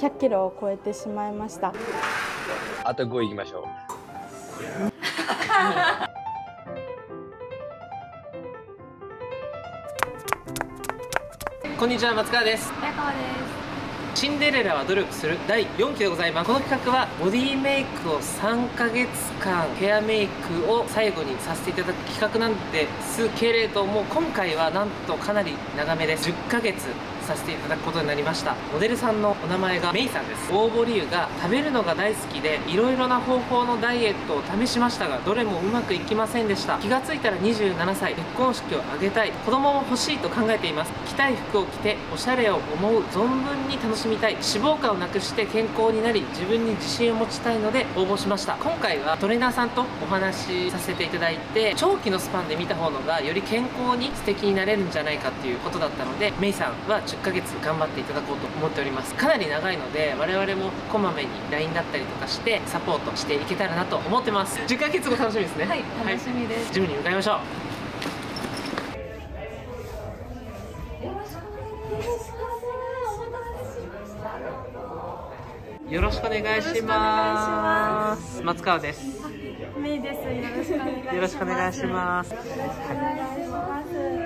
100キロを超えてしまいました。あと5いきましょう。こんにちは松川です。早川です。シンデレラは努力する第4期でございます。この企画はボディメイクを3ヶ月間ヘアメイクを最後にさせていただく企画なんですけれども今回はなんとかなり長めです。10ヶ月させていただくことになりました。モデルさんのお名前がメイさんです。応募理由が食べるのが大好きでいろいろな方法のダイエットを試しましたがどれもうまくいきませんでした。気がついたら27歳結婚式を挙げたい。子供も欲しいと考えています。着たい服を着ておしゃれを思う存分に楽しみたい。脂肪肝をなくして健康になり自分に自信を持ちたいので応募しました。今回はトレーナーさんとお話しさせていただいて長期のスパンで見た方のがより健康に素敵になれるんじゃないかっていうことだったのでメイさんは10ヶ月頑張っていただこうと思っております。かなり長いので我々もこまめに LINE だったりとかしてサポートしていけたらなと思ってます。10ヶ月後楽しみですね。はい楽しみです、ジムに向かいましょう。よろしくお願いします。松川です。メイです。よろしくお願いします。よろしくお願いします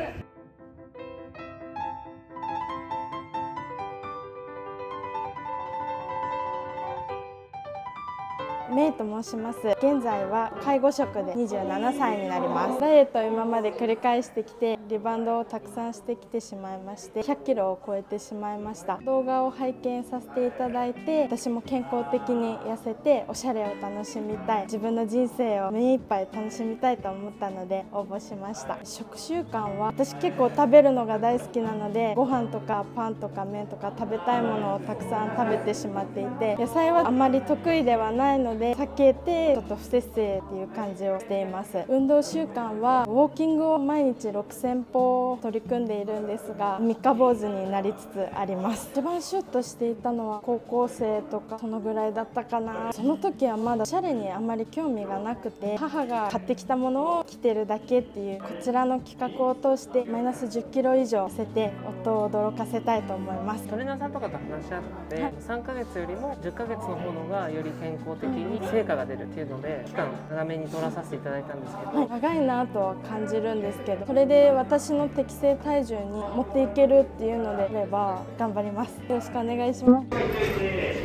メイと申します。現在は介護職で27歳になります。ダイエットを今まで繰り返してきてリバウンドをたくさんしてきてしまいまして100キロを超えてしまいました。動画を拝見させていただいて私も健康的に痩せておしゃれを楽しみたい。自分の人生を目いっぱい楽しみたいと思ったので応募しました。食習慣は私結構食べるのが大好きなのでご飯とかパンとか麺とか食べたいものをたくさん食べてしまっていて野菜はあまり得意ではないのでで避けてちょっと不節制っていう感じをしています。運動習慣はウォーキングを毎日6000歩取り組んでいるんですが三日坊主になりつつあります。一番シュッとしていたのは高校生とかそのぐらいだったかな。その時はまだおしゃれにあまり興味がなくて母が買ってきたものを着てるだけっていうこちらの企画を通してマイナス10キロ以上痩せて夫を驚かせたいと思います。トレーナーさんとかと話し合って、3ヶ月よりも10ヶ月の方のがより健康的に成果が出るっていうので期間長めに取らさせていただいたんですけど、はい、長いなとは感じるんですけどそれで私の適正体重に持っていけるっていうのであれば頑張ります。よろしくお願いします。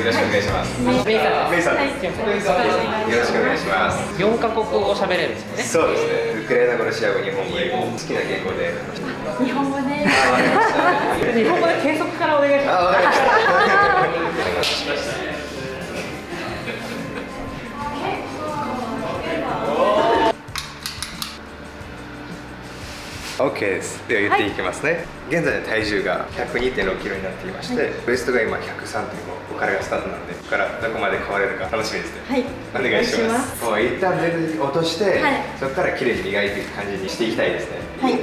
よろしくお願いします。メイさんメイさんよろしくお願いします。4カ国語喋れるんです。よねそうですねウクライナ語ロシア語日本語英語好きな言語で。日本語で。あわかりました日本語で計測からお願いします。あわかりました OK です。では言っていきますね、現在の体重が102.6キロになっていまして、ウエストが今103.5ここからがスタートなんでここからどこまで変われるか楽しみですね。はい。お願いします。もう一旦全然落として、はい。そこから綺麗に磨いていく感じにしていきたいですね。はい。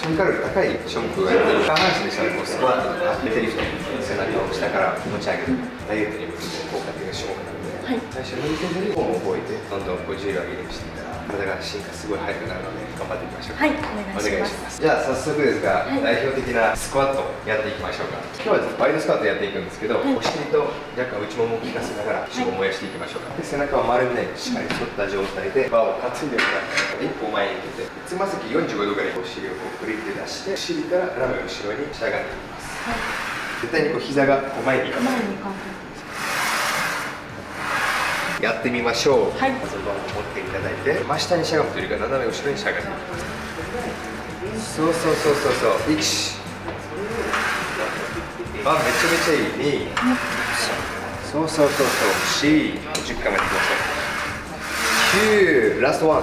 ションカル高いションクをやってる下半身でしたらこうスクワットとかデリフト背中を下から持ち上げる。ダイエットに向けて効果的な種目はい。最初抜いてるフォームを覚えてどんどんこう重量を上げるようにしていったら体が進化すごい速くなるので頑張っていきましょうはいお願いします。じゃあ早速ですが、はい。代表的なスクワットやっていきましょうか。今日はワイドスクワットやっていくんですけど、お尻と若干内ももを効かせながら脂肪を燃やしてい。きましょうかで背中を丸めないようにしっかり反った状態でバーを担いでください一歩前に出てつま先45度ぐらいお尻をこう振り出して尻から斜め後ろにし上がっていきます、絶対にこう膝がこう前に行かない。前に感やってみましょう、はい。を持っていただいて真下にしゃがむというよりか斜め後ろにしゃがんでいきますそうそうそうそう。そう1あめちゃめちゃいい。2そうそうそうそう。4 10回までいきましょう。9ラストワン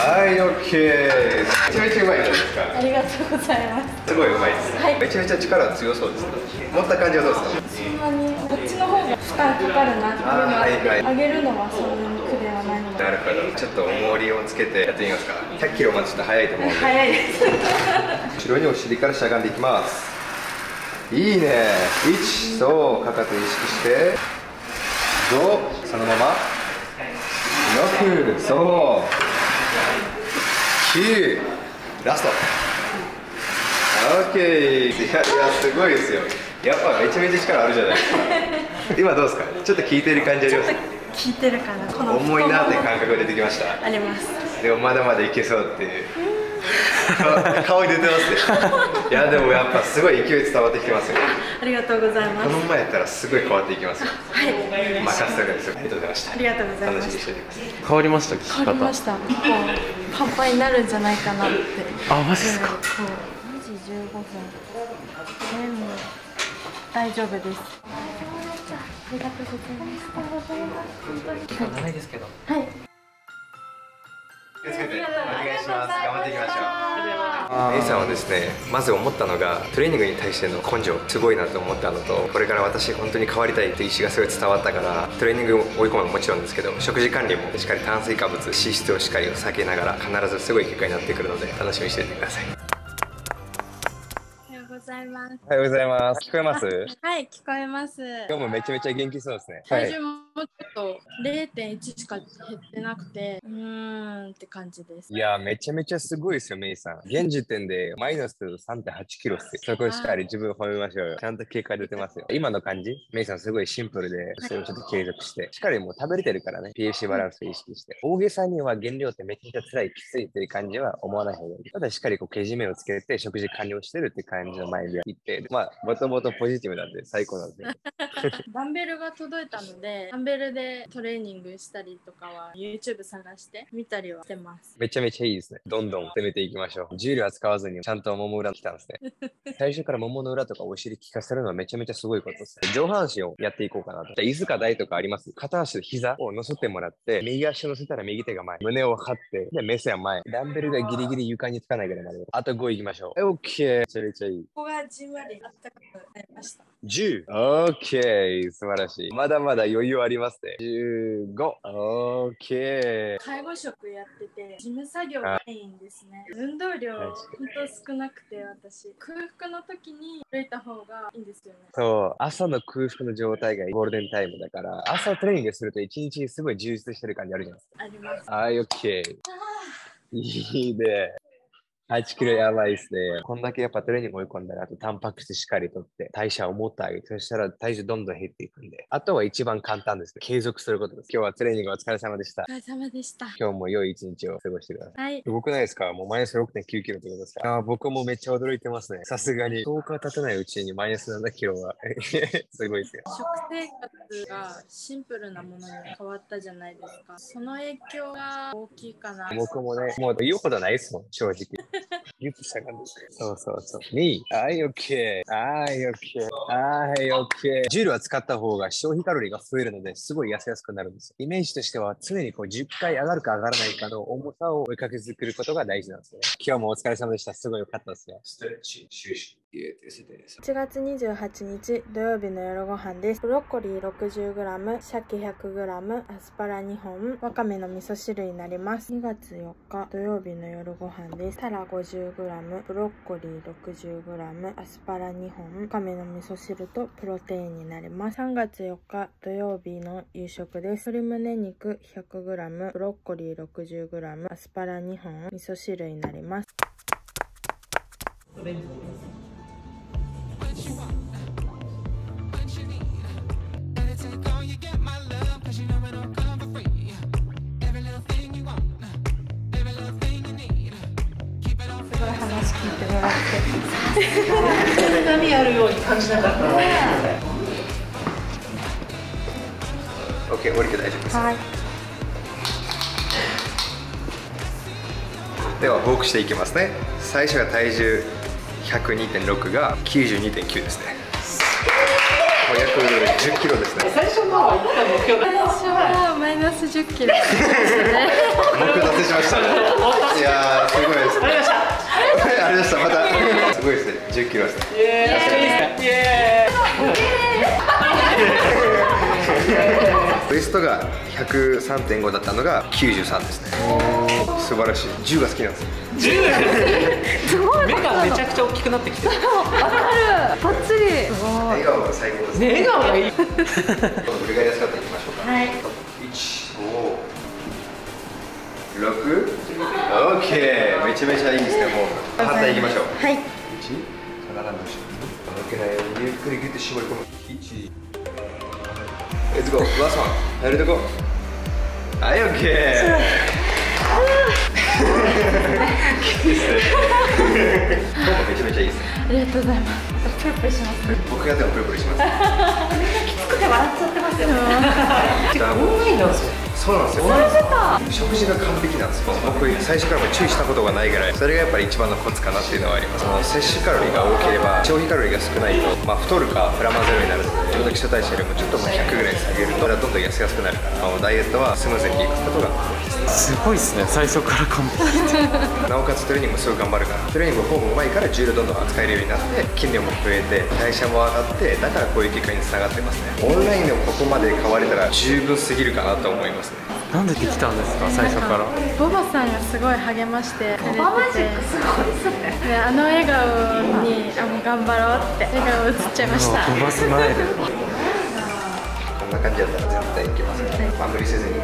はい OK めちゃめちゃうまいじゃないですか。ありがとうございます。すごいうまいです、はい。めちゃめちゃ力強そうです持った感じはどうですかそんなにこっちの方が負担かかるなっていうのははいはい。上げるのはそんなに苦ではないので。なるほど。ちょっと重りをつけてやってみますか。100キロまでちょっと早いと思うんで。早いです。後ろにお尻からしゃがんでいきます。いいね。1そうかかと意識して。5そのまま。6そう9ラスト。OK いやいやすごいですよ。やっぱめちゃめちゃ力あるじゃない。ですか今どうですか？ちょっと聞いてる感じあります？聞いてるかな。この重いなって感覚が出てきました。あります。でもまだまだいけそうっていう顔顔に出てますね。いやでもやっぱすごい勢い伝わってきてますよ。ありがとうございます。このままやったらすごい変わっていきますよ。はい。任せたからですよありがとうございましたありがとうござい楽しみにますしておいてください変わりました？聞き変わりま方した。一本パンパンになるんじゃないかなって。あマジですか？そう2時15分。でも大丈夫です。ありがとうございます時間長いですけどはい気をつけて。お願いします。頑張っていきましょう。メイさんはですねまず思ったのがトレーニングに対しての根性すごいなと思ったのとこれから私本当に変わりたいっていう意思がすごい伝わったからトレーニングを追い込むのももちろんですけど食事管理もしっかり炭水化物脂質をしっかり避けながら必ずすごい結果になってくるので楽しみにしていてください。おはようございます。おはようございます。聞こえます？はい聞こえます。今日もめちゃめちゃ元気そうですね。体重もちょっと0.1しか減ってなくてうーんって感じですいやめちゃめちゃすごいですよ、メイさん。現時点でマイナス3.8キロっすよ。そこしっかり自分を褒めましょうよ。ちゃんと結果出てますよ。今の感じ、メイさんすごいシンプルで、それをちょっと継続して、しっかりもう食べれてるからね、PFC バランスを意識して。大げさには減量ってめちゃめちゃ辛い、きついっていう感じは思わない方がいい。ただしっかりこう、けじめをつけて食事完了してるって感じの前で行って、まあ、もともとポジティブなんで最高なんで。ダンベルが届いたのでダンベルでトレーニングしたりとかは YouTube 探して見たりはしてますめちゃめちゃいいですね。どんどん攻めていきましょう。重量は使わずにちゃんともも裏に来たんですね。最初からももの裏とかお尻効かせるのはめちゃめちゃすごいことです。上半身をやっていこうかなと。じゃあ、椅子か台とかあります？片足で膝を乗せてもらって、右足乗せたら右手が前。胸を張って、で、目線は前。ダンベルがギリギリ床につかないぐらいまで。あと5いきましょう。OK。めちゃめちゃいい。ここがじんわりあったかくなりました10。OK。素晴らしい。まだまだ余裕ありますね。15。OK。介護職やってて事務作業がメインですね運動量ほんと少なくて私空腹の時に歩いた方がいいんですよねそう、朝の空腹の状態がゴールデンタイムだから、朝トレーニングすると一日すごい充実してる感じあるじゃないですか。ありますはい、OK。いいね。8キロやばいですね。こんだけやっぱトレーニング追い込んだら、あとタンパク質しっかりとって、代謝をもっと上げて、そしたら体重どんどん減っていくんで。あとは一番簡単ですね。継続することです。今日はトレーニングお疲れ様でしたお。疲れ様でした今日も良い一日を過ごしてください。はいすごくないですか？もうマイナス6.9キロってことですか？あー僕もめっちゃ驚いてますね。さすがに10日経たないうちにマイナス7キロは すごいですよ。食生活がシンプルなものに変わったじゃないですかその影響が大きいかな僕もね、もう言うことないですもん、正直。ギュッとした感じ。そうそうそう。2、はい、OK。はい、OK。はい、OK。ジュールは使った方が消費カロリーが増えるので、すごい痩せやすくなるんですよ。イメージとしては、常にこう10回上がるか上がらないかの重さを追いかけ作ることが大事なんですよね。今日もお疲れ様でした。すごい良かったですね。ストレッチ、収集。1月28日土曜日の夜ご飯です。ブロッコリー 60g、鮭 100g、アスパラ2本、わかめの味噌汁になります。2月4日土曜日の夜ご飯です。タラ 50g、ブロッコリー 60g、アスパラ2本、わかめの味噌汁とプロテインになります。3月4日土曜日の夕食です。鶏胸肉 100g、ブロッコリー 60g、アスパラ2本、味噌汁になります。OK、降りて大丈夫です。はい。では、フォークしていきますね。最初が体重102.6が92.9ですね。約10キロですね。最初の目標最初はマイナス10キロでしたね。目しましたね。いやー、すごいです。ありがとうございましたありがとうございました。また、すごいですね。10キロですね。イエーイイエウエストが103.5だったのが93ですね。素晴らしい。銃が好きなんですよ。目がめちゃくちゃ大きくなってきてる。バッチリ。笑顔が最高ですね。ね笑顔がいい。ブルガリアスカットいきましょうか。はい。一五六。オッケー。めちゃめちゃいいですねもう。反対いきましょう。はい。一斜め後ろ抜けないようにゆっくりギュッと絞り込む。一。レッツゴーラスト。ワン入るとこはいオッケーめちゃめちゃいいですねありがとうございます。プルプルします僕がでもプルプルします。きつくて笑っちゃってますよオンラインなんですよ。そうなんですよ。食事が完璧なんですよ僕最初からも注意したことがないぐらい。それがやっぱり一番のコツかなっていうのはあります。その摂取カロリーが多ければ消費カロリーが少ないと、まあ、太るかプラマゼロになるのでちょうど基礎代謝よりもちょっとまあ100ぐらい下げるとどんどん痩せやすくなる。から、まあダイエットはスムーズにいくことが多いです。すごいですね最初から完璧。なおかつトレーニングもすごい頑張るからトレーニングフォームうまいから重量どんどん扱えるようになって筋量も増えて代謝も上がってだからこういう結果につながってますね。オンラインでもここまで変われたら十分すぎるかなと思いますねなんでできたんですか最初から。ボバさんがすごい励ましてくれてて。バマジックすごいですねであの笑顔にあもう頑張ろうって笑顔映っちゃいました。飛ばす前でこんな感じだったら絶対いけますね、まあ、無理せずに。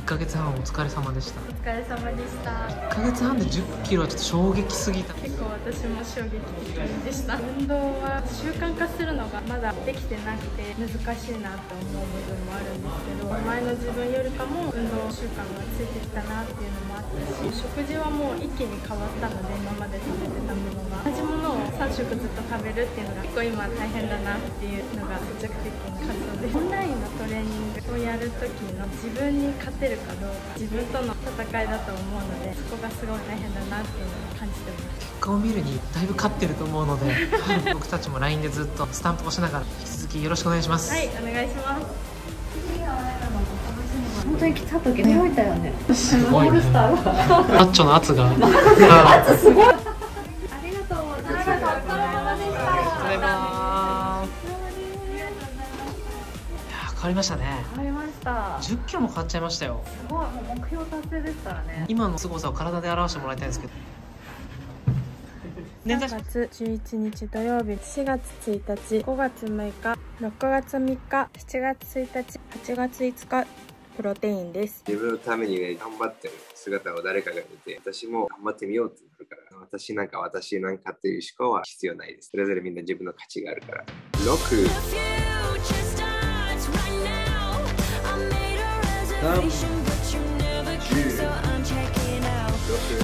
1ヶ月半お疲れ様でした。お疲れ様でした。1ヶ月半で1 0キロはちょっと衝撃すぎた。結構私も衝撃的でした。運動は習慣化するのがまだできてなくて難しいなって思う部分もあるんですけど前の自分よりかも運動習慣がついてきたなっていうのもあったし食事はもう一気に変わったので今まで食べてたものが。同じものを3食ずっと食べるっていうのが結構今大変だなっていうのが率直的な活動です。オンラインのトレーニングをやる時の自分に勝てるかどうか自分との戦いだと思うのでそこがすごい大変だなっていうのを感じてます。結果を見るにだいぶ勝ってると思うので、は い僕たちも LINE でずっとスタンプをしながら引き続きよろしくお願いします、はいお願いします。本当に来た時驚いたよね。すごいね。マッチョの圧が。すごいりましたね。変わりました。1 0キロも変わっちゃいましたよ。すごいもう目標達成ですからね。今の凄さを体で表してもらいたいんですけど。年3代月11日土曜日4月1日5月6日6月3日7月1日8月5日プロテインです。自分のためにね、頑張ってる姿を誰かが見て、私も頑張ってみようってなるから、私なんか私なんかっていう思考は必要ないです。それぞれみんな自分の価値があるから。6、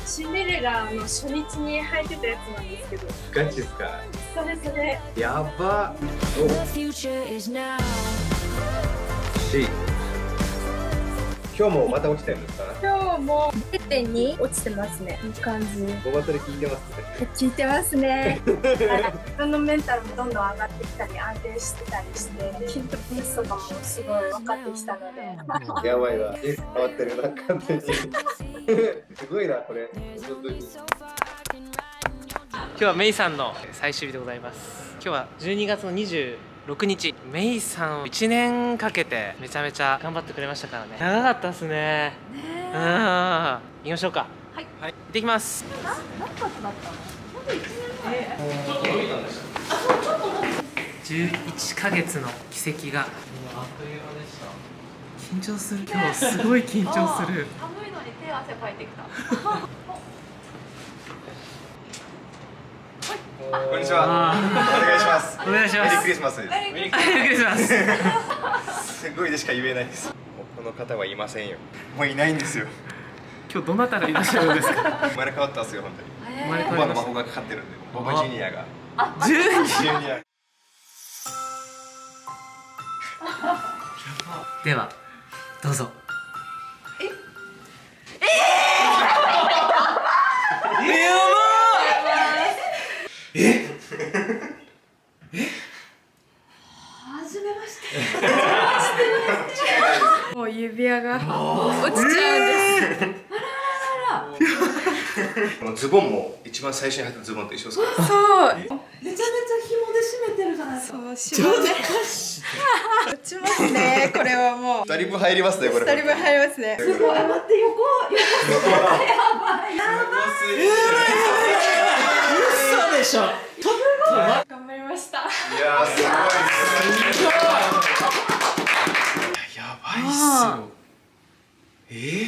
シンデレラの初日に履いてたやつなんですけどガチですか？それそれやば今日もまた落ちたんですか今日も0.2落ちてますね。いい感じ。ボバトレ聞いてますね。聞いてますね。自分のメンタルもどんどん上がってきたり安定してたりしてヒントピースとかもすごい分かってきたので。やばいわ。え変わってるな、完全に。すごいな、これ。本当に。今日はメイさんの最終日でございます。今日は12月の26日。メイさん1年かけてめちゃめちゃ頑張ってくれましたからね。長かったですね。うん行きましょうか。はい、はい、行ってきます。何月だったの？11ヶ月の。奇跡が緊張する今日すごい緊張する。寒いのに手汗かいてきたこんにちは。お願いします。お願いします。メリークリスマスです。メリークリスマスすごいでしか言えないです。この方はいませんよ。もういないんですよ。今日どなたがいらっしゃるんですか？生まれ変わったんですよ、本当に。生まれ変ボバの魔わりまし法がかかってるんで、ボバジュニアが。た12ジュニア。ではどうぞう指輪が。落ちちゃうんです。このズボンも一番最初に入ったズボンと一緒ですか。そう。めちゃめちゃ紐で締めてるじゃないですか。そう。絞め打ちますねこれはもう。二人分入りますねこれ。二人分入りますね。すごい。待って横嘘でしょ頑張りましたい。やーすごい。ですねやばいっすよえー、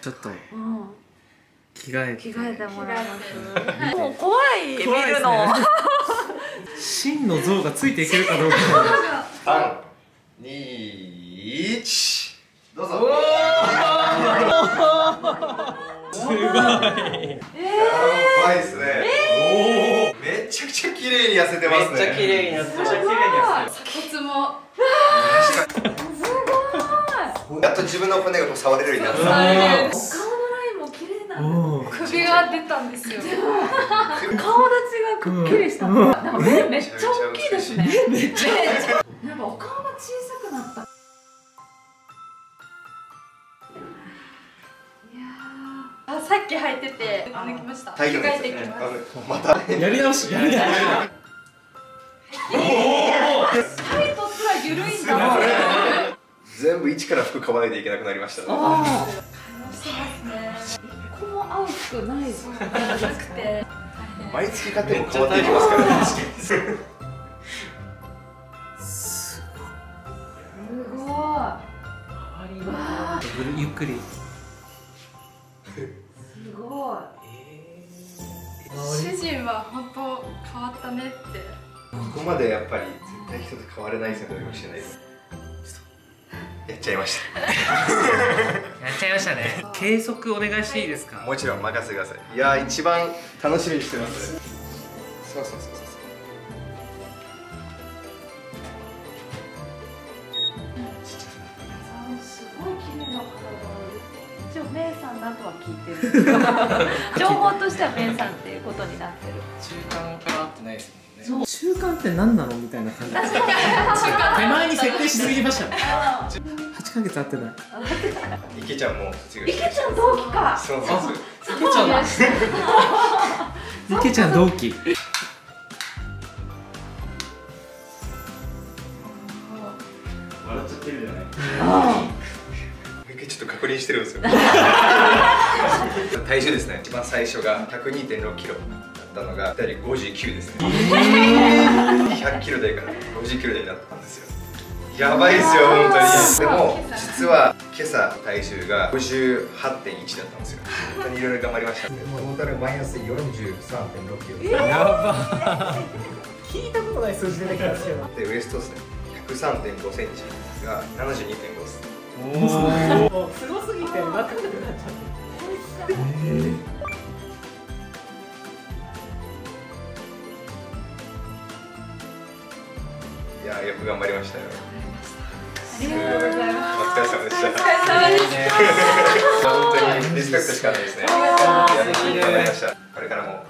ちょっと着替え着替えてもらいます。もう怖い見るの。真の像がついていけるかどうか。三二一どうぞ。すごい。やばいっすね、おおめちゃくちゃ綺麗に痩せてますね。めっちゃ綺麗になってる鎖骨も やっと自分の骨がこう触れるようになった。お顔のラインも綺麗なんだ。首が出たんですよ。顔立ちがくっきりした。なんか目めっちゃ大きいですね。めっちゃなんかお顔が小さくなった。いやあさっき履いてて抜きました。体力着替えてきます。また。やり直しやり直し 緩いんだ。もん全部一から服買わないといけなくなりましたね。ああしてますね。一個も合う服ないですなくて。毎月買っても変わっていきますからね。すごい。ゆっくりすごい主人は本当変わったねって。ここまでやっぱり絶対人と変われないですよ努力してないとやっちゃいましやっちゃいましたね。計測お願いしていいですか？たもちろん任せてください。いやー一番楽しみにしてます。そうそうそうそう。すごい綺麗な方が一応メイさんだとは聞いてる。情報としてはメイさんっていうことになってる。中間から合ってないですもんね中間って何なのみたいな感じ。手前に設定しすぎました。ね8ヶ月会ってない。池ちゃんも池ちゃん同期か。そうそうそう。池ちゃん池ちゃん同期。笑っちゃってるじゃない一回ちょっと確認してるんですよ。体重ですね。一番最初が102.6キロ。だったのが2人59ですね。100キロ台から50キロ台になったんですよ。やばいですよ本当に。でも実は今朝体重が58.1だったんですよ。本当にいろいろ頑張りました。トータルマイナス43.6キロ。やば。聞いたことない数字出てきたんですけどでウエストですね。103.5センチが72.5ですおお すごすぎてなくなっちゃったく頑張りましたよありがとうございますお疲れ様でしたお疲れ様でした本当にリスペクトしかないですね。頑張りました。これからも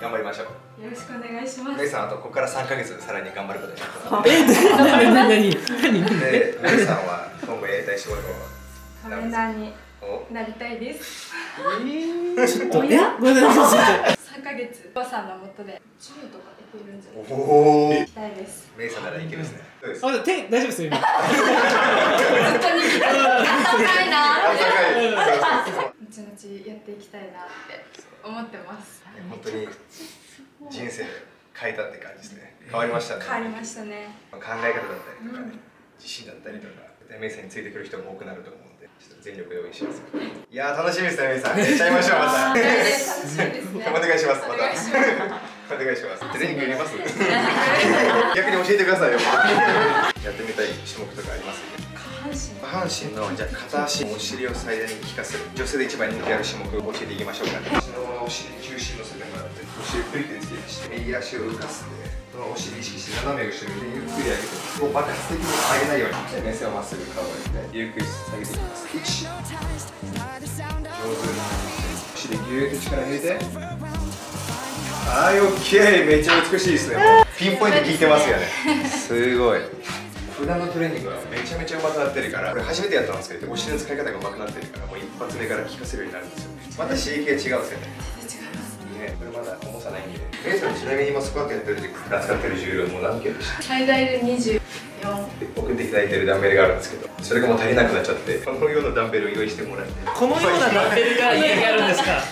頑張りましょう。よろしくお願いしますメイさんあとここから3ヶ月さらに頑張ることにします。何何何何で、メイさんは今後やりたい仕事はカメラにおなりたいですちょっとえごめんなさい3ヶ月おばさんのもとでとかできるんじゃない？おお。行きたいですメイさんならいけるですね。そうです。あ手大丈夫ですよ今ずっと握って高いな。後々やっていきたいなって思ってます本当に人生変えたって感じですね。変わりましたね。変わりましたね考え方だったりとかね、自信だったりとか、メイさんについてくる人も多くなると思う全力で応援します。いやー楽しみですね、メイさん。やっちゃいましょう、また。お願いします、また。お願いしますお願いします。トレーニング入れます？逆に教えてくださいよ。やってみたい種目とかあります？下半身下半身のじゃあ片足お尻を最大に効かせる女性で一番人気ある種目を教えていきましょうかクリッてつけてして右足を浮かすんでそのお尻意識して斜め後ろでゆっくり上げてこう爆発的に上げない。ように目線をまっすぐ顔を上げてゆっくり下げてい。きます1上手にお尻ギューッと力入れてはい、オッケーめっちゃ美しい。ですねピンポイント効い。てますよねすごい。普段のトレーニングはめちゃめちゃ上手くなってるからこれ初めてやったんですけどお尻の使い。方が上手くなってるからもう一発目から効かせるようになるんですよまた刺激が違うんですよね違い。ますねこれまだないんで。ねメイさんちなみに今スクワットやってる時扱ってる重量もう何キロでした最大で24送っていただいてるダンベルがあるんですけどそれがもう足りなくなっちゃって。このようなダンベルを用意してもらって。このようなダンベルが家にあるんですか？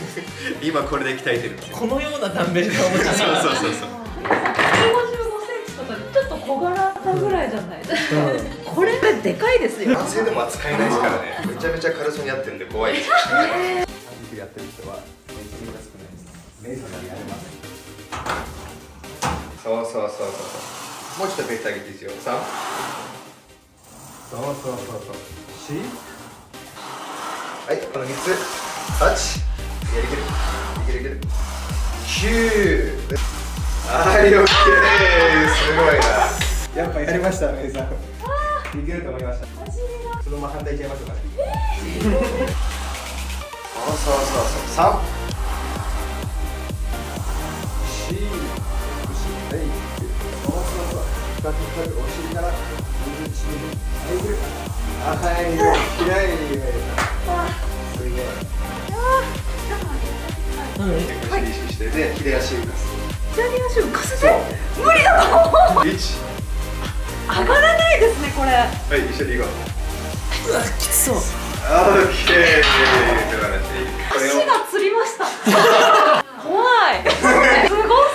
今これで鍛えてるこのようなダンベルがお持ちにそうそうそうそう。155センチとかでちょっと小柄さぐらいじゃない？ですか、これでかいですよ。男性でも扱えないですからね。めちゃめちゃ軽そうにやってるんで怖いです。よやってる人はメイソンやれますそうそうそう。そうもうちょっとペース上げていいですよさそうそうそうそうしはいこの3つ8やりきるいけるいける9はいオッケーすごいなやっぱやりましたメイさんいけると思いましたそのまま反対いっちゃいましょうかね、えー、そうそうそうそう3はい。そうそうそう二つ二つお尻から右一はい。ぐるあはいきれいすげえはい意識してで左足浮かす左足浮かせて無理だと一上がらないですねこれはい一緒に行こううわきつそうオッケー素晴らしい足がつりました怖いすごす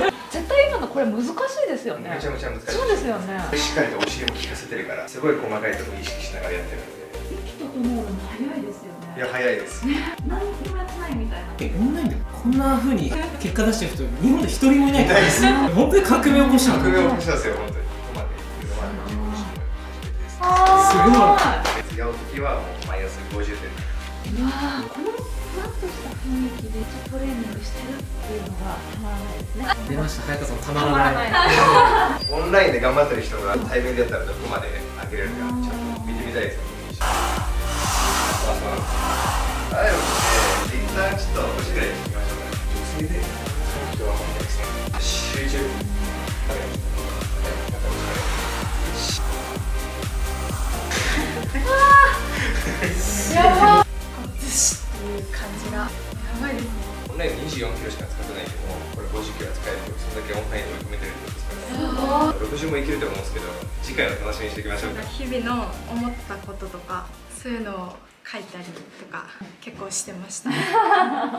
ぎる絶対今のこれ難しいですよね。めちゃめちゃ難しい。そうですよね。しっかりとお尻も効かせてるからすごい細かいところ意識しながらやってる。んで息整うの早いですよいねや早いです。何にもやってないみたいな。オンラインでこんな風に結果出してる人日本で一人もいないから。です。本当に革命起こした革命を起こしたんですよ本当に。ここまで。来るのは自分自身の初めてですあ別が合う時はもうマイナス50点。うわーこのふわっとした雰囲気でトレーニングしてるっていうのがたまらないですね。出ました。早川さんたまらならないいオンラインで頑張ってる人が対面でやったらどこまで上げれるか。ちょっと見てみたいですよ。あそうは。い、オッケー一旦ちょっと腰ぐらい引きましょうか女性でその人は。本当にですね集中やばずしっていう感じがやばいですねオンライン24キロしか使ってないけどもこれ50キロは使えるとそれだけオンラインで追い込めてるってことですから60もいけると思うんですけど次回の楽しみにしていきましょう。か日々の思ったこととかそういうのを書いたりとか結構してました。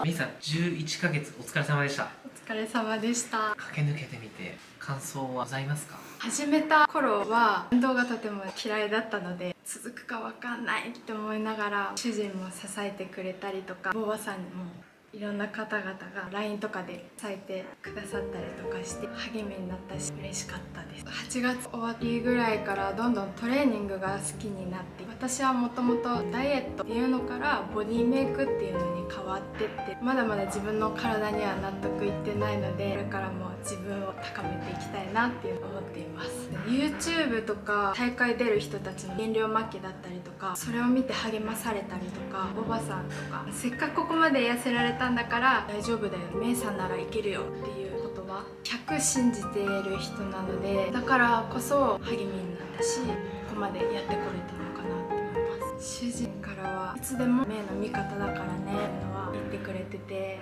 メイさん11ヶ月お疲れ様でした。お疲れ様でした。駆け抜けてみて感想はございますか？始めた頃は運動がとても嫌いだったので続くかわかんないって思いながら主人も支えてくれたりとかボーバさんにもいろんな方々が LINE とかで支えてくださったりとかして励みになったし嬉しかったです。8月終わりぐらいからどんどんトレーニングが好きになって私はもともとダイエットっていうのからボディメイクっていうのに変わってってまだまだ自分の体には納得いってないのでこれからも自分を高めていきたいなっていう思っています。YouTube とか大会出る人たちの減量末期だったりとかそれを見て励まされたりとかおばさんとかせっかくここまで痩せられたんだから大丈夫だよメイさんならいけるよっていう言葉100信じている人なのでだからこそ励みになったしここまでやってこれたのかなって思います。主人からはいつでもメイの味方だからねっていうのは言ってくれてて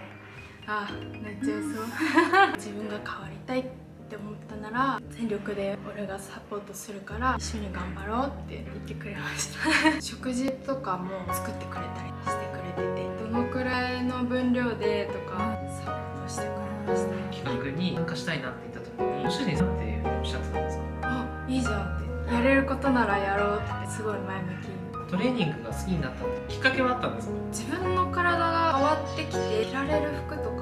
ああ泣いちゃいそう。自分が変わりたい。って思ったなら全力で俺がサポートするから一緒に頑張ろうって言ってくれました。食事とかも作ってくれたりしてくれててどのくらいの分量でとかサポートしてくれました？企画に参加したいなって言った時にご主人さんっておっしゃってたんですかあいいじゃんって。やれることならやろうってすごい前向きに。トレーニングが好きになったきっかけはあったんですか？自分の体が変わってきて着られる服とか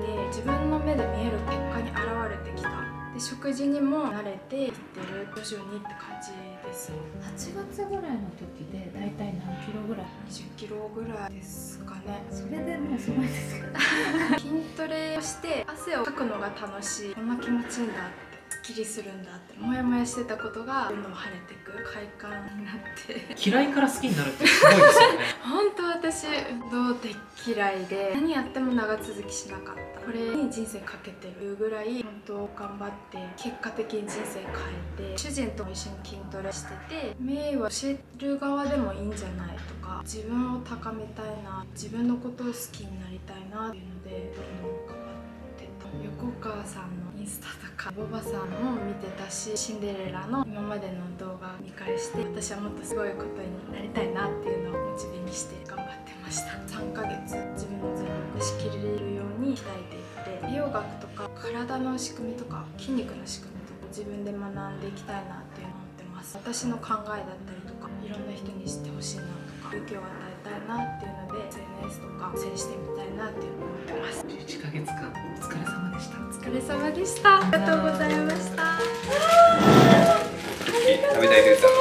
て自分の目で見える結果に現れてきた。で食事にも慣れていってる。徐々にって感じです。8月ぐらいの時で大体何キロぐらい？20キロぐらいですかね。それでもうすごいです 筋トレをして汗をかくのが楽しい。こんな気持ちいいんだって。すっきりするんだって。モヤモヤしてたことがどんどん晴れてく。快感になって。嫌いから好きになるってすごいですよね。本当私運動で嫌いで何やっても長続きしなかった。これに人生かけてるぐらい本当頑張って結果的に人生変えて主人とも一緒に筋トレしてて名誉を教える側でもいいんじゃないとか自分を高めたいな自分のことを好きになりたいなっていうのでどんどん頑張って横川さんのインスタとかボバさんも見てたしシンデレラの今までの動画見返して私はもっとすごいことになりたいなっていうのをモチベにして頑張ってました。3ヶ月自分の全部出し切れるように鍛えていって美容学とか体の仕組みとか筋肉の仕組みとか自分で学んでいきたいなっていうのを思ってます。私の考えだったりとかいろんな人に知ってほしいなとか勇気を与えたいなっていうので SNS とか制してみたいなっていうのを思ってます。11ヶ月間お疲れ様でした。お疲れ様でした。ありがとうございました。食べたいフードな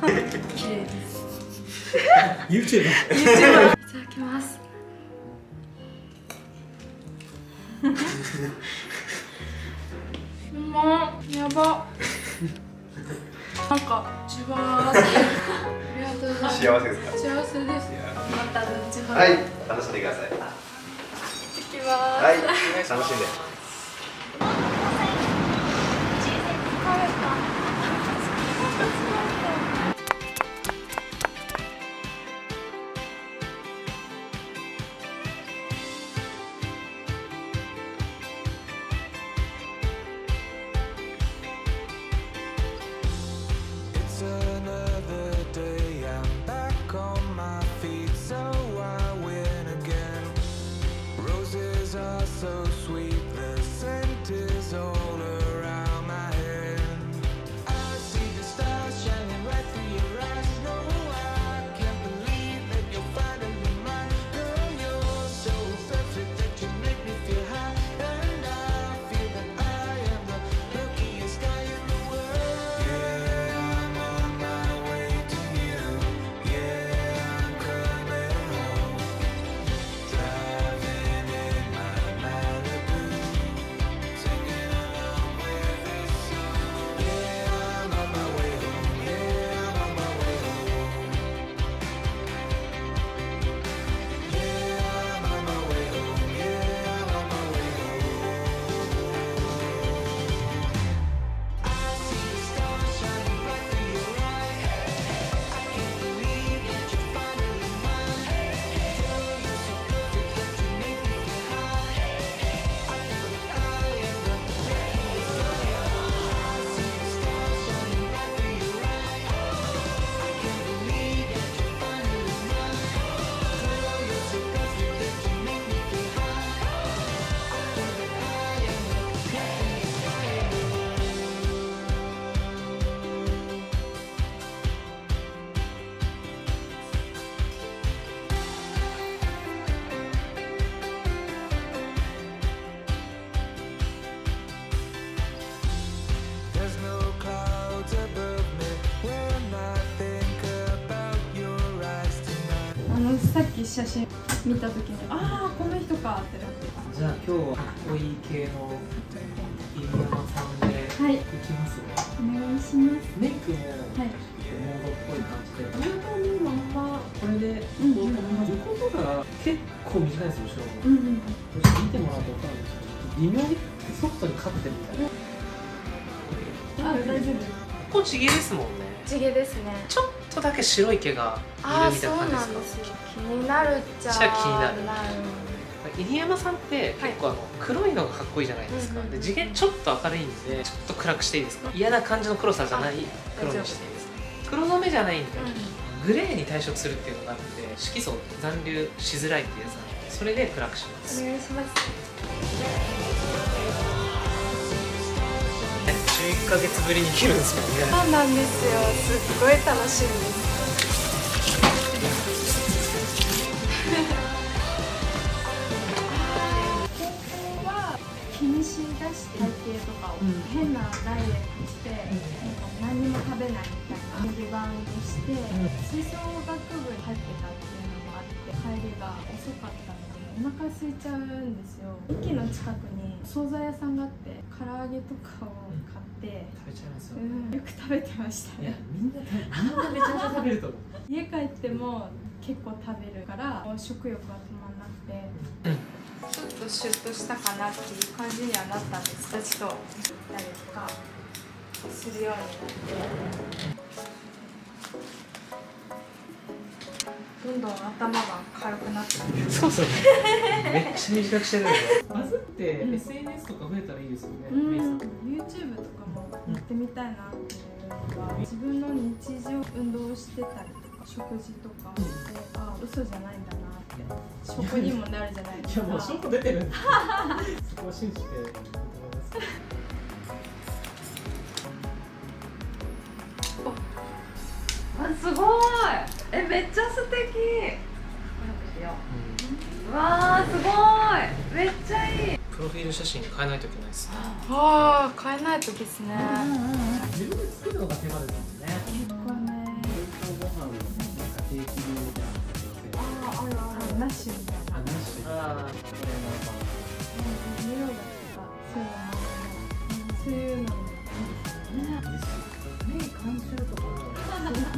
の で綺麗です。YouTube いただきます。うまっやばなんかじわーってありがとうございます幸せですか？幸せです。また後ほどはい楽しんでください。きますはい。楽しんで写真見た時にああこの人かってなってじゃあ今日はかっこいい系の入山さんではい。いきますねお願いします。メイクもはい。モードっぽい感じで。本当にまんま。これでここことが結構短いんですよ後ろもうんうん見てもらうと分かるんですけど微妙にソフトに勝ってるみたいな。あ大丈夫。ここ地毛ですもんね。地毛ですね。ちょっとだけ白い毛がいるみたいな感じですか？よ。気になるっちゃ気になるな入山さんって結構あの黒いのがかっこいいじゃないですか、うんうんで地毛ちょっと明るいんでちょっと暗くしていいですか？嫌な感じの黒さじゃない黒にしていいですか黒染めじゃないんで、グレーに退色するっていうのがあって色素残留しづらいっていうやつなんでそれで暗くします。お願いします1ヶ月ぶりに切るんですもんね。そうなんですよすっごい楽しみです健康は気にしだして体型とかを、変なダイエットして、なん何も食べないみたいな。リバウンドして、吹奏楽部に入ってたっていうのもあって帰りが遅かったのでお腹空いちゃうんですよ。駅の近くに惣菜屋さんがあって唐揚げとかを買って、食べちゃいますよ、うん、よく食べてました。いやねみんなみんなめちゃめちゃ食べると思う。家帰っても結構食べるから食欲が止まんなくて、ちょっとシュッとしたかなっていう感じにはなったんです。私と行ったりとかするようになってどんどん頭が軽くなってくるそうそう。めっちゃ短くしてるよ。ねバズって SNS とか増えたらいいですよね、メイさん。YouTube とかもやってみたいなっていうのが自分の日常運動してたりとか食事とかで、あ嘘じゃないんだなって。食にもなるじゃないでいすか。やもう証拠出てる。そこを信じて。いいと思いますあすごいえめっちゃ素敵。うわーすごい。めっちゃいい。プロフィール写真変えないといけないですね。ああ変えないとですね。自分で作るのが手間ですもんね。結構ね冷凍ご飯のなんか定期流みたいなああるある。なしみたいなあなしあ匂いがとかそういうのもそういうのも目監修とか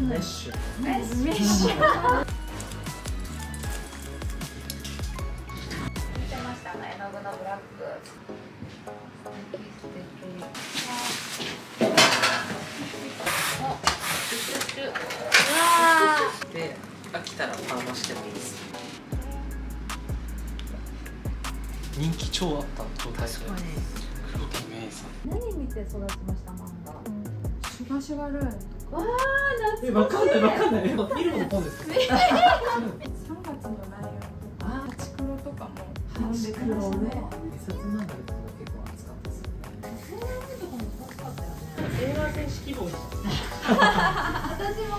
メッシュメッシュ見てましたね絵の具のブラックで飽きたらパーマしてもいいです人気超あった状態で確かに。黒木メイさん。何見て育ちました漫画？シュガシュガルーンとかわえわかんないわかんない。見るものポンですか？3月のライオンとかハチクロとかも読んでたんですね一冊結構熱かったですよねとかも楽しかったよね映画選手希望私も。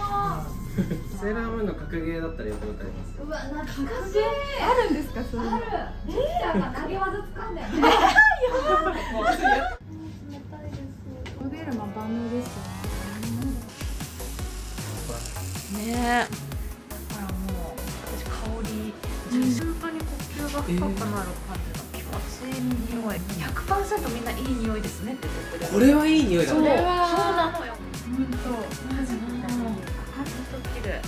セーラームーンの格ゲーだったらよくわかります。うわ懐かしいある。んですかそうい。うのあるジュリアが投げ技掴んだよね冷た。いですモデルマ万能ですよねえほらもう私香り本当に呼吸が。深くなる感じが気持ちいい匂い100%みんないい匂いですね。って言ってくれこれはいい匂いだそうそうなのよ本当マジで本当綺麗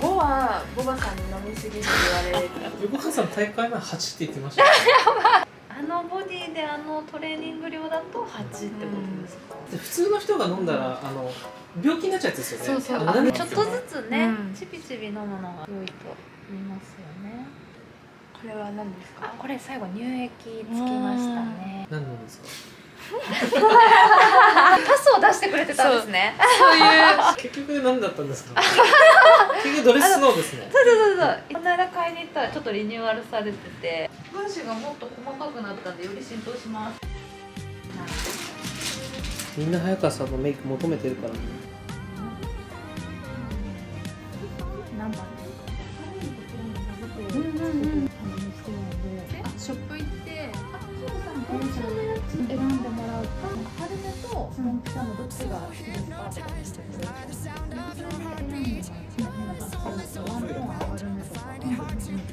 5はボバさん。に飲みすぎって言われる横川さん。大会前8って言ってましたあのボディであのトレーニング量だと8ってことですか、で普通の人が飲んだらあの病気になっちゃうやつですよね。そうそう。あの何ちょっとずつね、うん。ちびちび飲むのが良いと言いますよね。これは何ですか？あこれ最後乳液つきましたね。何なんですか？パスを出してくれてたんですねそういう結局何だったんですか？結局ドレスノーですね。そうそうそう。そうこの間買いに行ったらちょっとリニューアルされてて。分子がもっと細かくなったんでより浸透します。みんな早川さんのメイク求めてるからね。何番？うんうんうん。ショップ選んでもらうと春目とモンキさんのどっちが好きですか？とか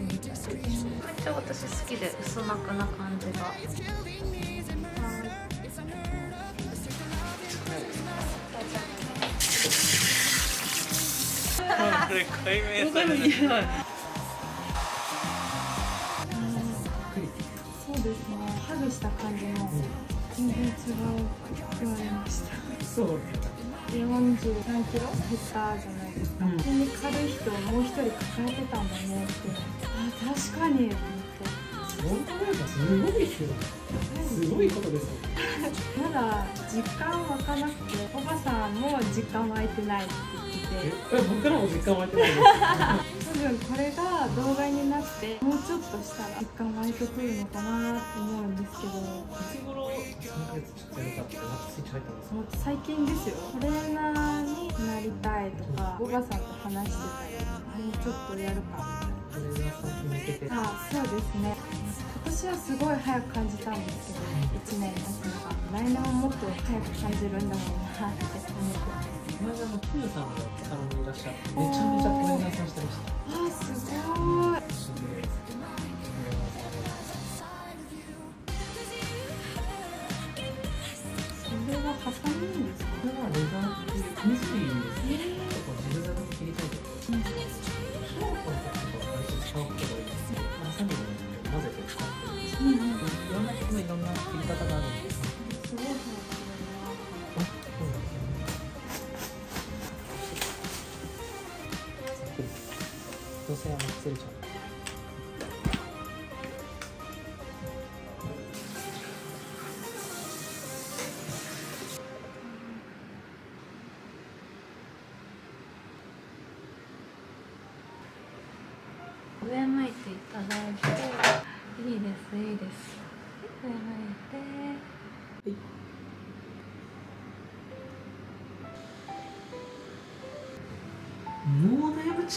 めっちゃ私好きで薄膜な感じがこれ解明される ねハグした感じも全然違う言われました。そう43キロ減ったじゃないですか、うんに軽い人をもう一人抱えてたんだねって。あ確かに。と思って本当なんかすごいですよすごいことですよ。まだ実感湧かなくておばさんも実感湧いてないってえ僕らも実感湧いてない多分これが動画になってもうちょっとしたら実感湧いてくるのかなと思うんですけど。いつ頃？3ヶ月ちょっとやるかってまたスイッチ入った？んです最近ですよ。トレーナーになりたいとかおばさんと話してたりもうちょっとやるかトレーナーさんに向けて。あそうですね。今年はすごい早く感じたんですけど1年経つのが。来年はもっと早く感じるんだろうなって思ってこの間のトヨさんがサロンにいらっしゃってめちゃめちゃトレーナーさんしてましたあすごい。れはハサミいいんですか？これはレザーっていうミスリーです結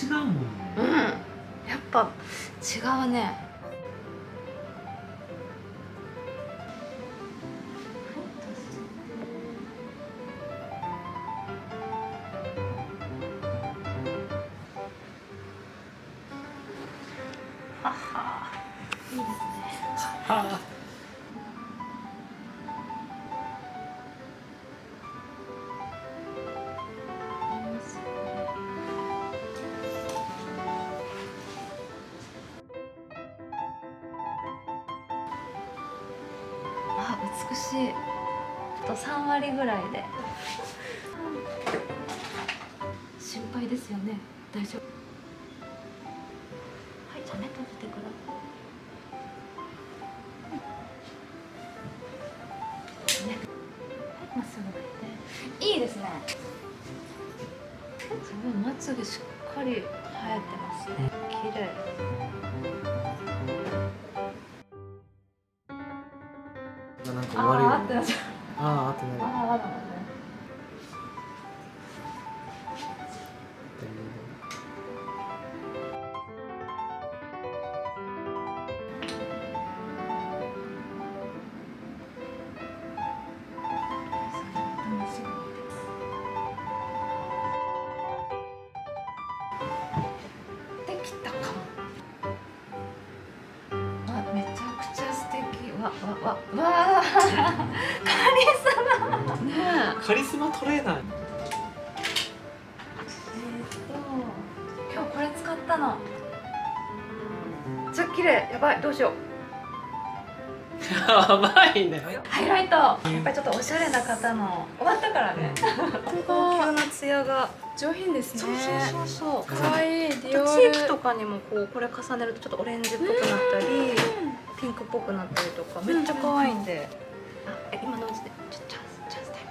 違うもんね。うん。やっぱ違うね。しいあと3割ぐらいで。心配ですよね。大丈夫。はいじゃあ目閉じてください。ばいどうしよう。やばいね。ハイライト。やっぱりちょっとおしゃれな方の。終わったからね。高級なツヤが上品ですそうそうそうそう。可愛いデチィオール。ークとかにもこうこれ重ねるとちょっとオレンジっぽくなったりピンクっぽくなったりとかめっちゃ可愛いんで、あえ今のうちでちょチャンスチャンスタイ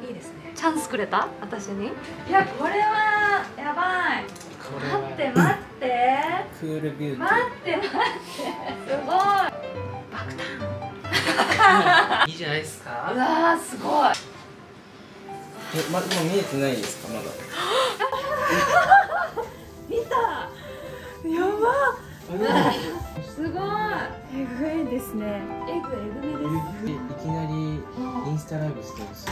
ムいいですね。チャンスくれた？私に？いやこれはやばい。待っては待ってクールビューティ待って待って。すごい。爆誕ーいいじゃないですうかわーすごい。えま今見えてないですかまだ。見た。やば。すごい。えぐいですね。エグエグめです。いきなりインスタライブしてほしい。い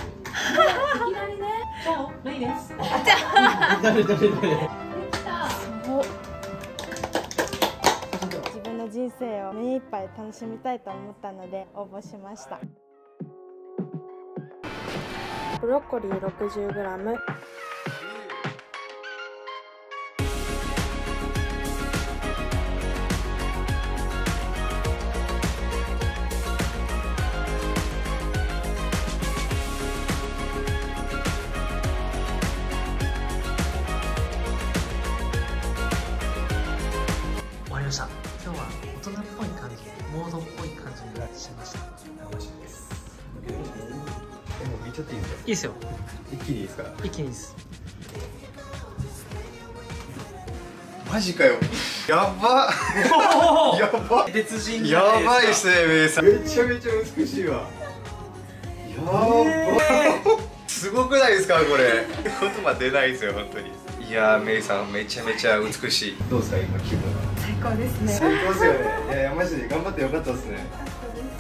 きなりね。そうないです。誰誰誰？できた人生を目いっぱい楽しみたいと思ったので応募しました。ブロッコリー 60g いいですかいいですよ。一気にいいですか？一気にいいです。マジかよ。やば。やば。別人やばいっすねメイさんめちゃめちゃ美しいわ。やば、すごくないですかこれ。言葉出ないですよ本当に。いやーメイさんめちゃめちゃ美しい。どうですか今気分は？最高ですね。最高ですよね。いやいやマジで頑張ってよかったですね。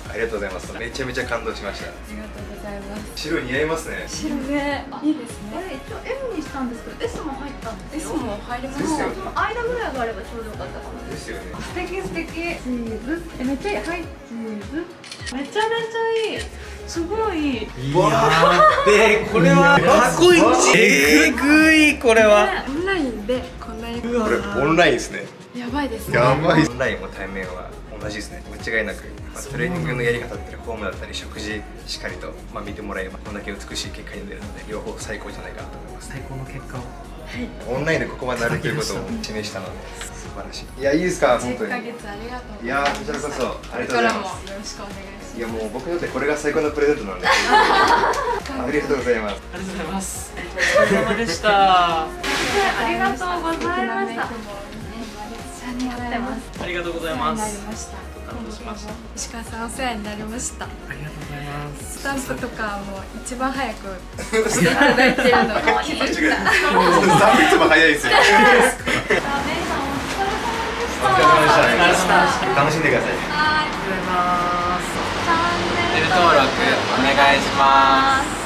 ありがとうございます。めちゃめちゃ感動しました。ありがとうございます。白似合いますね。白ねいいですこれ一応 M にしたんですけど S も入ったんですよ。S も入りまですよね。その間ぐらいがあればちょうどよかったかな。ですよね。素敵素敵。チーズ。えめっちゃいい。はいチーズ。めちゃめちゃいい。すごいいやー。べこれは。過去一えぐいこれは。オンラインで。こんなに。これオンラインですね。やばいですね。やばい。オンラインも対面は同じですね。間違いなく、まあ、トレーニングのやり方だったりフォームだったり食事しっかりと、まあ、見てもらえばこんだけ美しい結果に出るので両方最高じゃないかなと思います。最高の結果を。オンラインでここまでなるということを示したので素晴らしい。いやいいですか本当10ヶに月ありがとういやーこちらこそありがとうございこれからもますよろしくお願いします。いやもう僕にとってこれが最高のプレゼントなんで。ありがとうございます。ありがとうございます。お疲れ様でした。ありがとうございました。めっちゃになってますありがとうございますましました。石川さんお世話になりました。ありがとうございます。スタンプとかも一番早くしていただいてるのが気づいた。スタッフいつも早いですよ。メイさんお疲れ様でした。お疲れ様でした楽しんでください。はいありがとうございます。チャンネル登録お願いします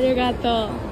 ありがとう。